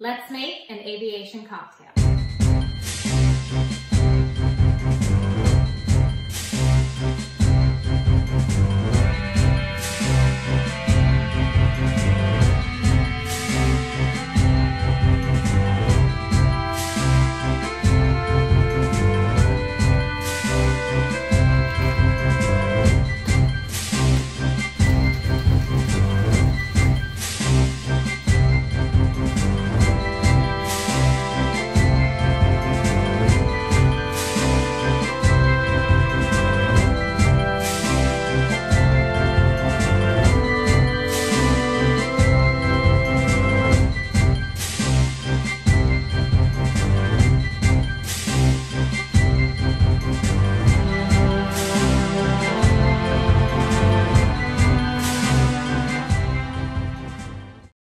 Let's make an aviation cocktail.